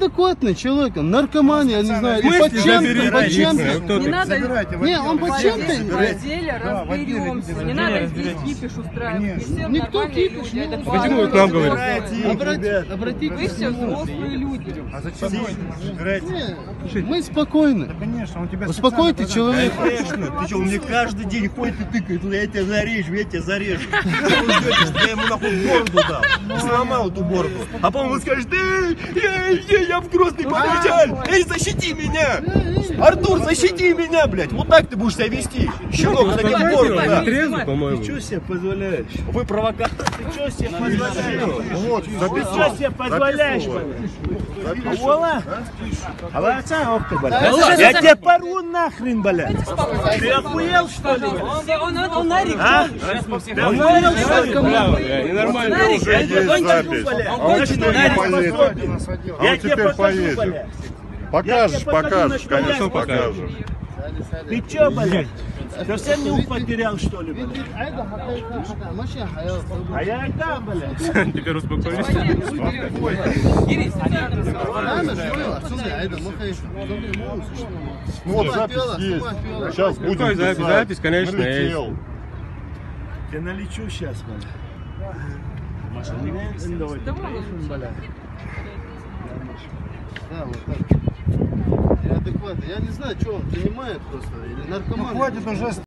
неадекватный человек, он наркоман, я не знаю, и смысле под чем-то, под чем-то. Кто Не ты? надо Забирайте в Не, отдел. он под в чем-то. отделе, в отделе Да, в отделе разберемся. Не надо здесь кипиш устраивать. Конечно. Вы все Никто нормальные кипиш люди. не устраивает. Почему вы к нам говорите? взрослые. Обрати- обратитесь Вы все взрослые люди. А зачем вы забираете? Не, Мы спокойны. Да, конечно, он тебя Успокойте специально человека. Конечно, ты что, он мне каждый день ходит и тыкает, я тебя зарежу, я тебя зарежу. Что я ему нахуй бороду дал, сломал эту бороду. А потом он скажет, эй, эй, эй, я в Грозный побежал, эй, защити меня! Артур, защити меня, блядь, вот так ты будешь себя вести. Щенок, за ним бороду, да. Трезвый, по-моему. Что себе позволяешь? Вы провокатор. Ты что себе позволяешь? Вот, Ты записывай. что себе позволяешь, блядь? Вола? А вы отца, ох ты, блядь. Я тебя порву нахрен, блядь. Ты охуел, что ли? Он, он, он, он Нарик. А? Ты охуел, что ли? Ненормально. Нарик. Я тебе блядь. А он теперь что не я? А Я он тебе теперь блядь. Покажешь, покажешь, конечно, покажешь. Ты чё, блядь? Совсем не потерял, что ли, блядь? А я и там, блядь. Теперь успокоились. Ну вот запись есть. Сейчас будем запись? писать. Запись, конечно, Налетел. Я налечу сейчас, блядь. Маша, не? Давай. Да, вот так. Неадекватно. Я не знаю, что он принимает просто. Или наркоман. Ну хватит уже